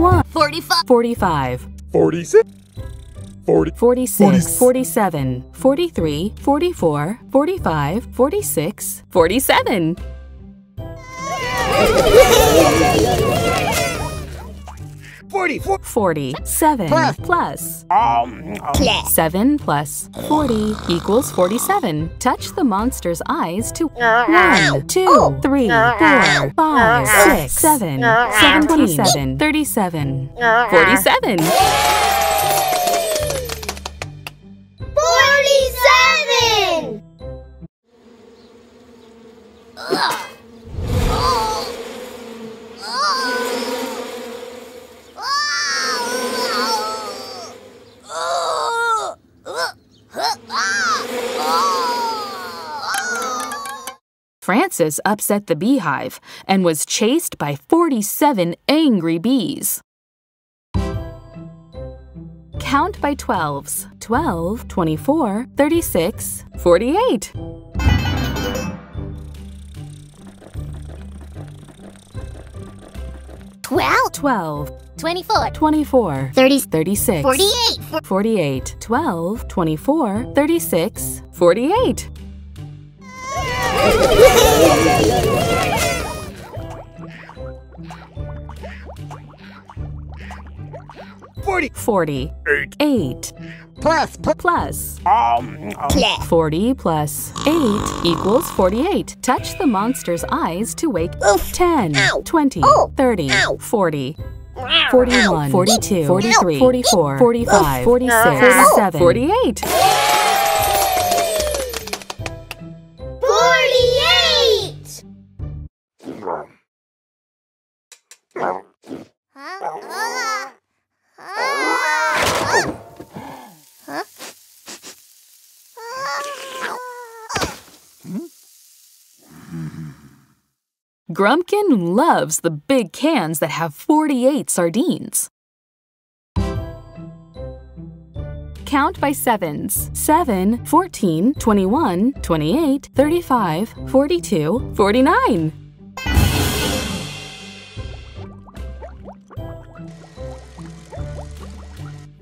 45 45 46 40, 46, 47, 43, 44, 45, 46, 47. Forty-four. 40, 7 Plus. plus. Um, Plus. 7 plus 40 equals 47. Touch the monster's eyes to 1, 2, 3, 4, 5, 6, 7, 7, 37, 47. 47! Francis upset the beehive and was chased by 47 angry bees. Count by 12s 12, 24, 36, 48. Twelve, 12, twenty-four, 24, thirty, 36, forty-eight, 48, 12, 24, 36, 48. Forty. 40, Eight. 8, Plus. Plus. plus. Um, um, plus, 40 plus 8 equals 48. Touch the monster's eyes to wake 10, Ow. 20, Oh. 30, Ow. 40, 41, 42, 43, Ow. 44, 45, 46, Ow. 47, 48. Grumpkin loves the big cans that have 48 sardines. Count by sevens 7, 14, 21, 28, 35, 42, 49.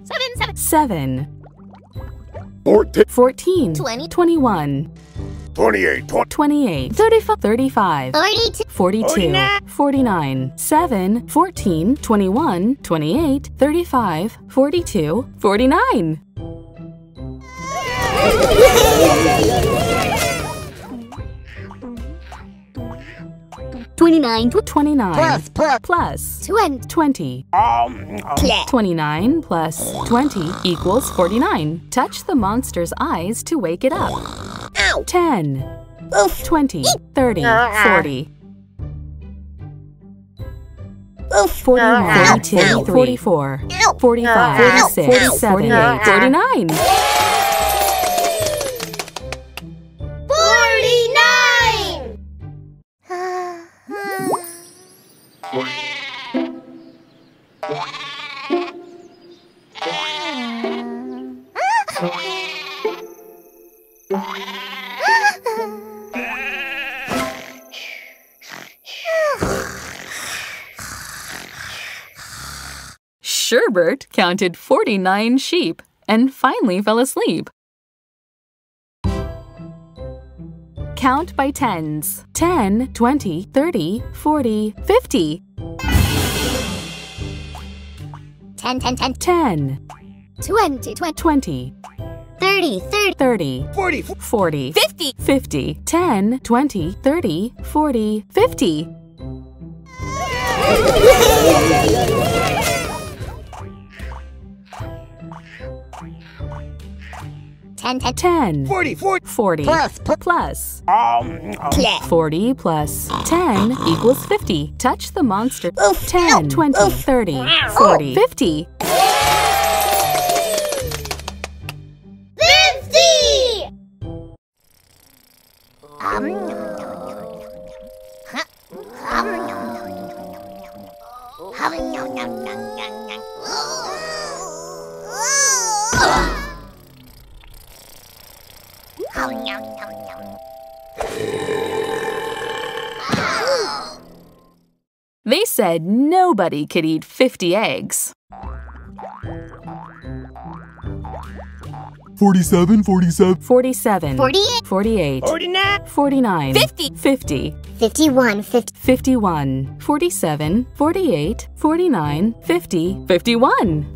Seven, seven, 7, Fourteen. 14, Twenty. 21, Twenty-eight. Twenty. 28, 35, 35, forty-two, 42, Forty-nine. 49, 7, 14, 21, 28, 35, 42, 49. twenty-nine, 29 Plus. Plus. plus twenty, 20. Um, um, plus, 29 plus 20 equals 49. Touch the monster's eyes to wake it up. ow, 10, oof, 20, 30, 40. 41, Ow. 42, 44, 45, 46, Ow. 47, Ow. 49. Sherbert counted 49 sheep and finally fell asleep. Count by tens. 10, 20, 30, 40, 50. Ten, ten, ten, 10, twenty, twenty, 20, thirty, thirty, 30, forty. 40, fifty, 50, 10, 20, 30, 40, 50. ten, ten, 10, Forty. Forty. 40, Plus. Plus. plus Um, um, plus, 40 plus 10 equals 50. Touch the monster. Oof. 10, Ow. 20, Oof. 30, 40, 50. fifty! Um, They said nobody could eat 50 eggs. 47, 47. 47. 48, 48. 49. 49. 50. 50. 51, 50, 51. 47. 48. 49. 50. 51.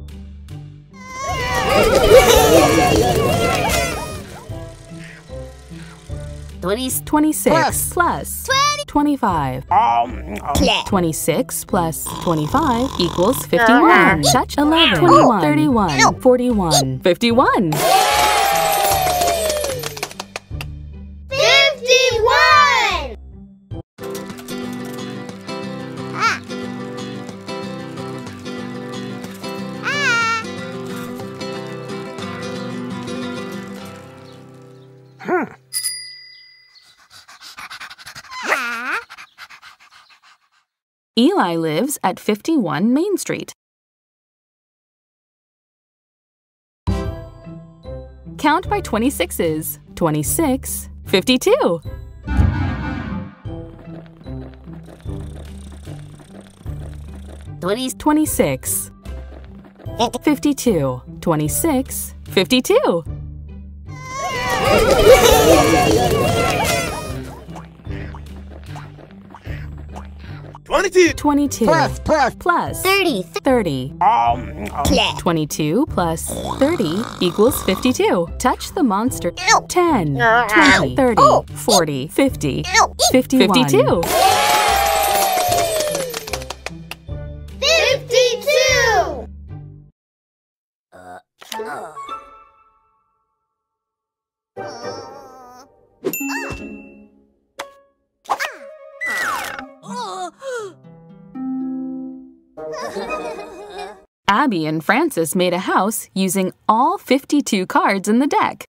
Twenty, 26 plus 25. Um, um, 26 plus 25 equals 51. Touch 11. 21. 31. 41. 51. fifty-one. Ah. Eli lives at 51 Main Street. Count by 26s. 26, 52. Twenty, 26, 52. 26, 52. Twenty-two. 22 plus, plus, plus thirty, 30. Um, um, 22 plus 30 equals 52. Touch the monster. 10, 20, 30, Oh. 40, 50, Ow. 51. 52. Abby and Francis made a house using all 52 cards in the deck.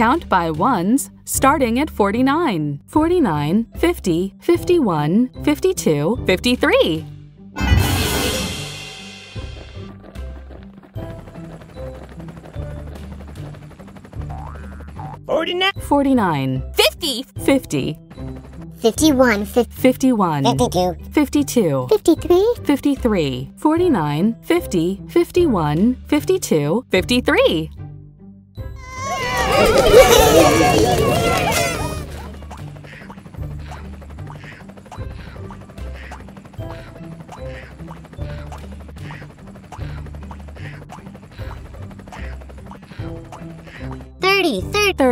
Count by ones, starting at 49, 49, 50, 51, 52, 53. Forty-nine. 49, Fifty. 50, Fifty-one, fif- 51, fifty-two, 52, fifty-three, 53, 49, 50, 51, 52, 53.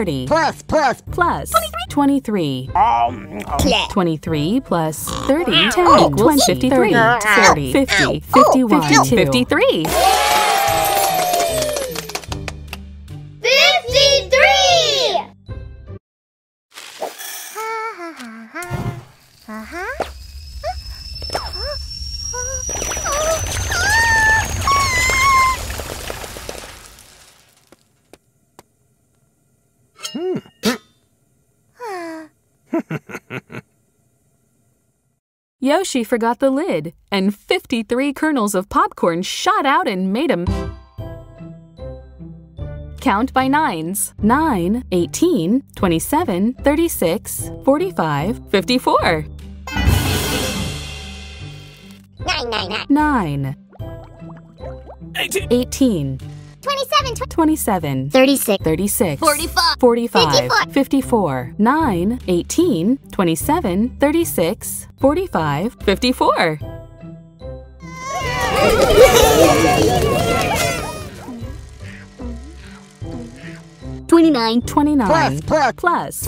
30 plus, plus, plus 23. Um, um, 23 plus 30 10 Oh, equals 53. Ow. 40, 50, 51, Oh, 52, 53. Yoshi forgot the lid, and 53 kernels of popcorn shot out and made him. Count by nines 9, 18, 27, 36, 45, 54. Nine, nine, nine. 9, eighteen. 18, Twenty-seven, tw- 27, thirty-six, 36, forty-five, 45, 54. 54, 9, 18, 27, 36, 45, 54. twenty-nine, 29 plus, plus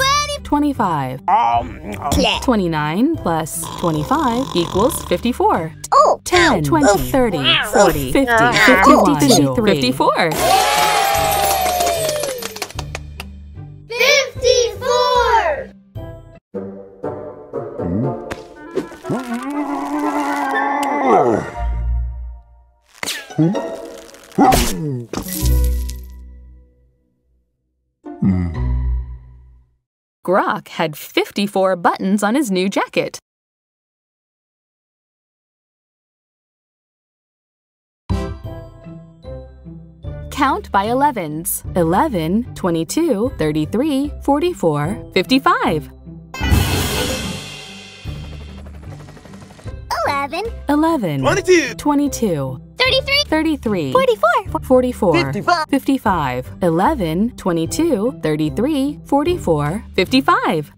25. Um, um, 29 plus 25 equals 54. Oh, 10, 20, 30, 40, 50, Ah. 51, 52, 54. Grok had 54 buttons on his new jacket. Count by 11s 11, 22, 33, 44, 55. 11, 11, 22, 22, 33, 33, 44, 44, 55. 55, 11, 22, 33, 44, 55.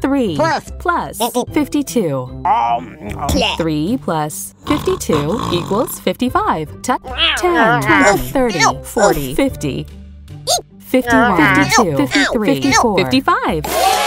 Three. Plus. plus. 52. um, um, Three plus 52 equals 55. Tu- 10, 20, 30, 40, 50, 51, 52, 53, 54, 55. 55!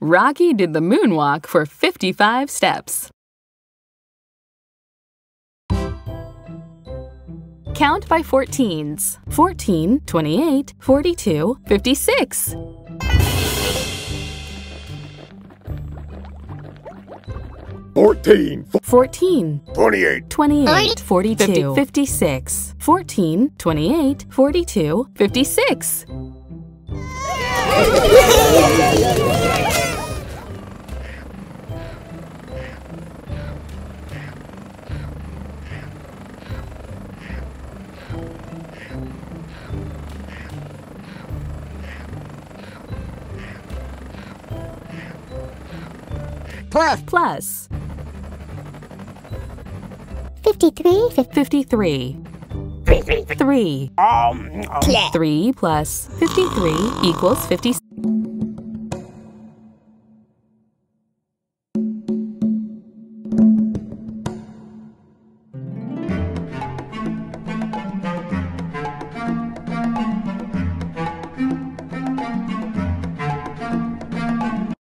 Rocky did the moonwalk for 55 steps. Count by 14s 14, 28, 42, 56. Fourteen, 14, twenty-eight, 28, 42, 56. 14, 28, 42, 56. Plus. Plus 53, 53. 3. um, um, 3 plus 53 equals 56.